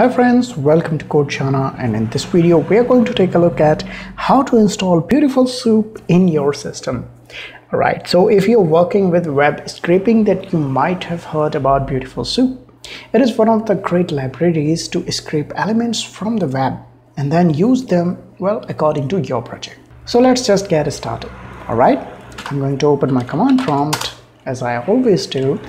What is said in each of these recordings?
Hi friends, welcome to Codejana and in this video we are going to take a look at how to install Beautiful Soup in your system. Alright, so if you're working with web scraping that you might have heard about Beautiful Soup. It is one of the great libraries to scrape elements from the web and then use them, well, according to your project. So let's just get started. Alright, I'm going to open my command prompt as I always do.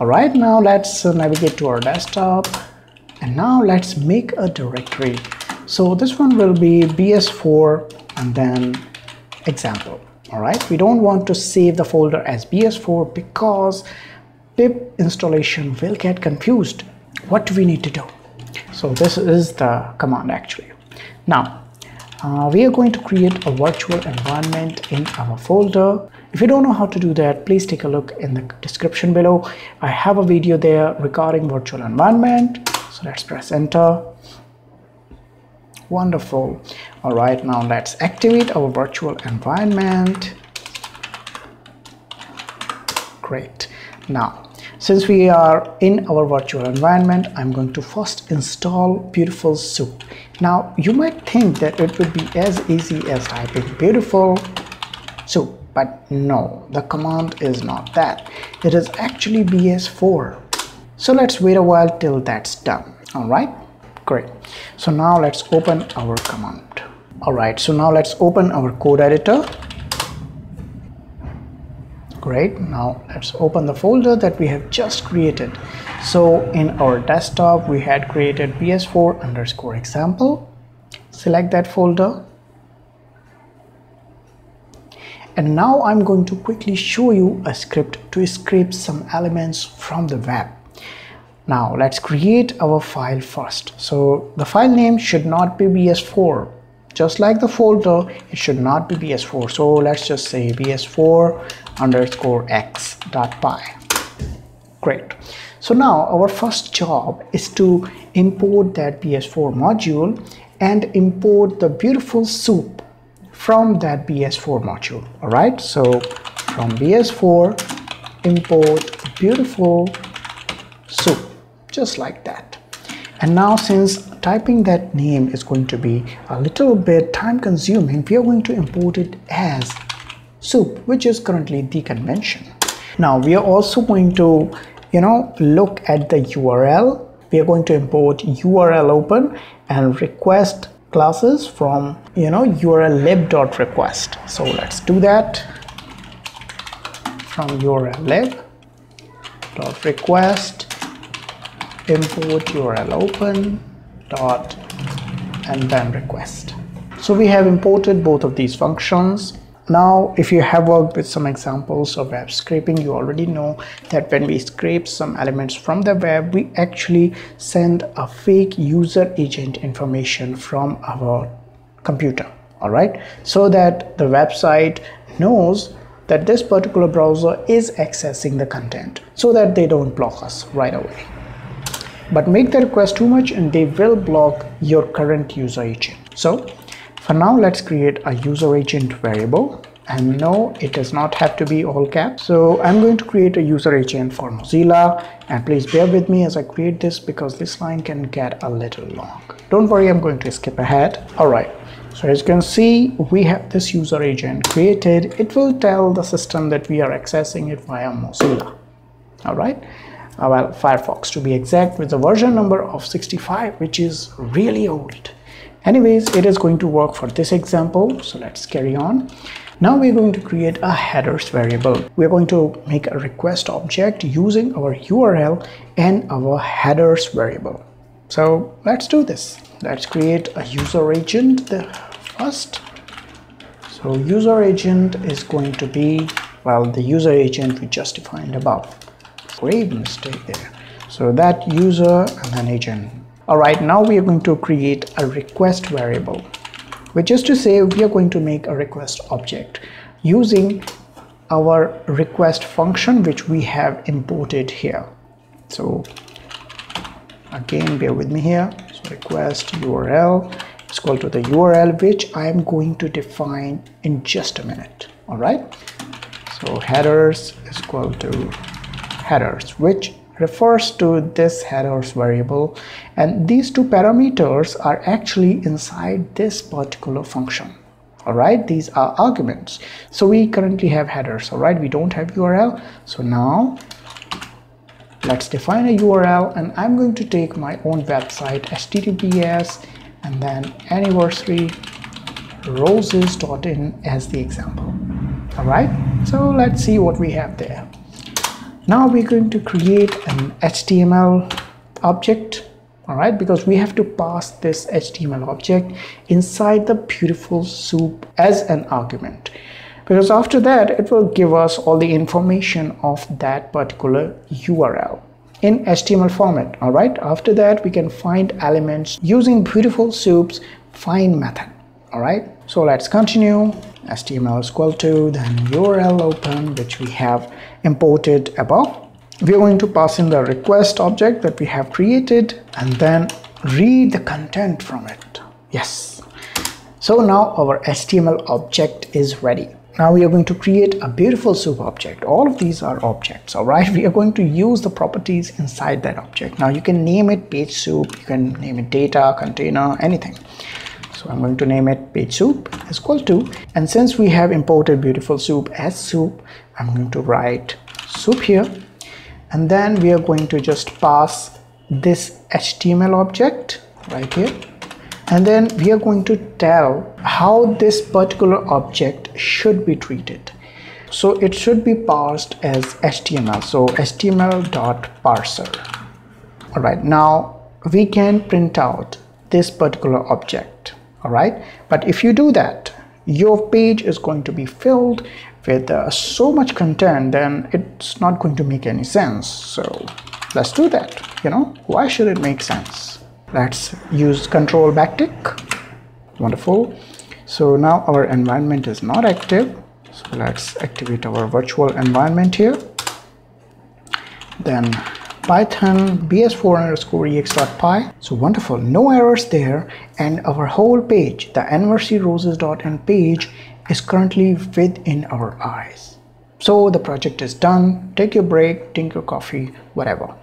Alright, now let's navigate to our desktop and now let's make a directory. So this one will be bs4 and then example. All right? We don't want to save the folder as bs4 because pip installation will get confused. What do we need to do? So this is the command actually. Now uh, we are going to create a virtual environment in our folder. If you don't know how to do that please take a look in the description below. I have a video there regarding virtual environment so let's press enter. Wonderful. All right now let's activate our virtual environment. Great. Now since we are in our virtual environment i'm going to first install beautiful soup now you might think that it would be as easy as typing beautiful soup but no the command is not that. It is actually bs4 so let's wait a while till that's done. All right? Great. So now let's open our command. All right. So now let's open our code editor. Great. Now let's open the folder that we have just created. So in our desktop we had created bs4 underscore example. Select that folder. And now I'm going to quickly show you a script to scrape some elements from the web now let's create our file first. So the file name should not be bs4 just like the folder it should not be bs4 so let's just say bs4 underscore x dot py. Great. So now our first job is to import that bs4 module and import the beautiful soup from that bs4 module. All right? So from bs4 import beautiful soup just like that. And now since typing that name is going to be a little bit time consuming we are going to import it as soup which is currently the convention. Now we are also going to you know look at the url we are going to import url open and request classes from you know url lib dot request. So let's do that. From url lib dot request import url open dot and then request. So we have imported both of these functions. Now if you have worked with some examples of web scraping you already know that when we scrape some elements from the web we actually send a fake user agent information from our computer all right? So that the website knows that this particular browser is accessing the content so that they don't block us right away but make the request too much and they will block your current user agent. So for now let's create a user agent variable. And no it does not have to be all caps. So i'm going to create a user agent for mozilla. And please bear with me as i create this because this line can get a little long. Don't worry i'm going to skip ahead. All right. So as you can see we have this user agent created. It will tell the system that we are accessing it via mozilla. All right uh, well Firefox to be exact with the version number of 65 which is really old. Anyways it is going to work for this example so let's carry on. Now we're going to create a headers variable. We're going to make a request object using our url and our headers variable. So let's do this. Let's create a user agent first. So user agent is going to be well the user agent we just defined above grave mistake there. So that user and then agent. All right now we are going to create a request variable which is to say we are going to make a request object using our request function which we have imported here. So again bear with me here. So request url is equal to the url which i am going to define in just a minute. All right? So headers is equal to headers which refers to this headers variable. And these two parameters are actually inside this particular function. All right these are arguments. So we currently have headers all right? We don't have url so now let's define a url and i'm going to take my own website https and then anniversary roses.in as the example. All right? So let's see what we have there now we're going to create an html object all right because we have to pass this html object inside the beautiful soup as an argument. Because after that it will give us all the information of that particular url in html format all right after that we can find elements using beautiful soup's find method all right so let's continue html is equal to then url open which we have imported above. We are going to pass in the request object that we have created and then read the content from it. Yes. So now our html object is ready. Now we are going to create a beautiful soup object. All of these are objects all right? We are going to use the properties inside that object. Now you can name it page soup you can name it data container anything so i'm going to name it page soup is equal to and since we have imported beautiful soup as soup i'm going to write soup here. And then we are going to just pass this HTML object right here. And then we are going to tell how this particular object should be treated. So it should be parsed as HTML so HTML dot parser. All right now we can print out this particular object all right? But if you do that your page is going to be filled with uh, so much content then it's not going to make any sense. So let's do that you know? Why should it make sense? Let's use control backtick. Wonderful. So now our environment is not active. So let's activate our virtual environment here. Then python bs4 underscore ex.py so wonderful. No errors there. And our whole page the anniversary roses.in page is currently within our eyes. So the project is done. Take your break drink your coffee whatever.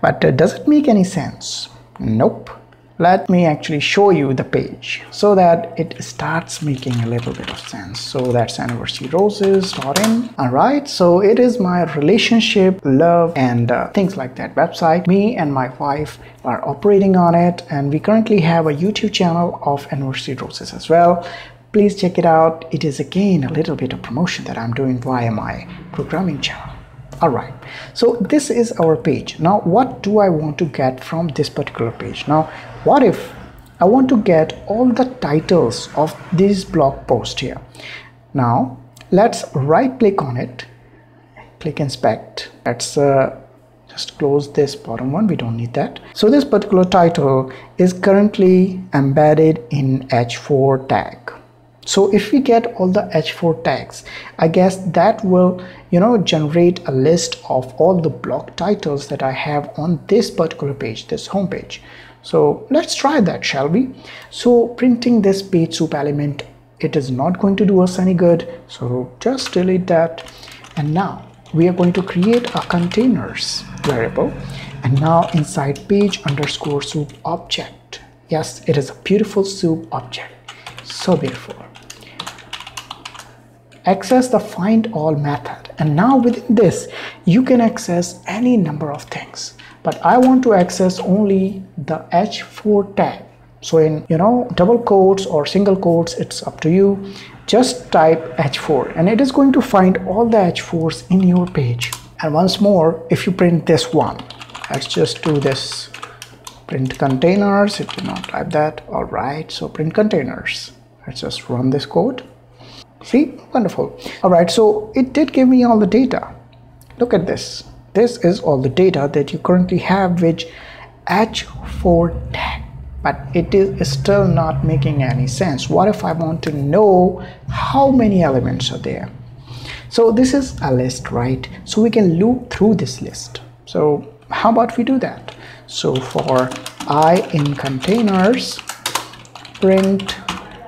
But uh, does it make any sense? Nope let me actually show you the page so that it starts making a little bit of sense. So that's anniversary roses roses.in all right so it is my relationship love and uh, things like that website. Me and my wife are operating on it and we currently have a youtube channel of anniversary roses as well. Please check it out. It is again a little bit of promotion that i'm doing via my programming channel. All right so this is our page. Now what do i want to get from this particular page? Now what if i want to get all the titles of this blog post here? Now let's right click on it. Click inspect. Let's uh, just close this bottom one. We don't need that. So this particular title is currently embedded in h4 tag. So if we get all the h4 tags i guess that will you know generate a list of all the blog titles that i have on this particular page this home page so let's try that shall we? So printing this page soup element it is not going to do us any good. So just delete that. And now we are going to create a containers variable. And now inside page underscore soup object. Yes it is a beautiful soup object. So beautiful. Access the find all method. And now within this you can access any number of things but I want to access only the h4 tag so in you know double quotes or single quotes it's up to you. Just type h4 and it is going to find all the h4s in your page. And once more if you print this one let's just do this. Print containers it did not type that. All right so print containers. Let's just run this code. See, wonderful. All right, so it did give me all the data. Look at this. This is all the data that you currently have which H4 tag, but it is still not making any sense. What if I want to know how many elements are there? So this is a list, right? So we can loop through this list. So how about we do that? So for i in containers, print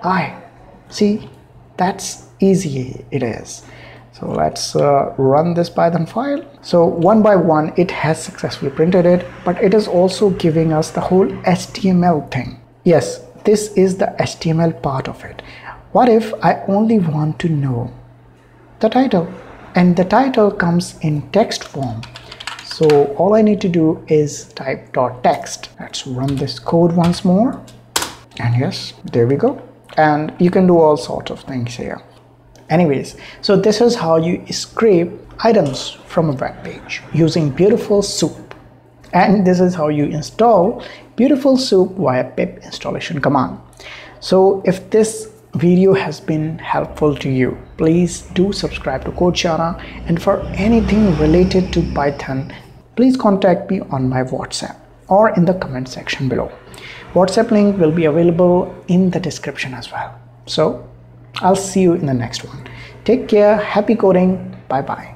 i. See, that's easy it is so let's uh, run this python file. So one by one it has successfully printed it but it is also giving us the whole html thing. Yes this is the html part of it. What if i only want to know the title? And the title comes in text form. So all I need to do is type dot text. Let's run this code once more. And yes there we go. And you can do all sorts of things here anyways so this is how you scrape items from a web page using beautiful soup. And this is how you install beautiful soup via pip installation command. So if this video has been helpful to you please do subscribe to Code Jana and for anything related to Python please contact me on my WhatsApp or in the comment section below. WhatsApp link will be available in the description as well. So I'll see you in the next one. Take care. Happy coding. Bye bye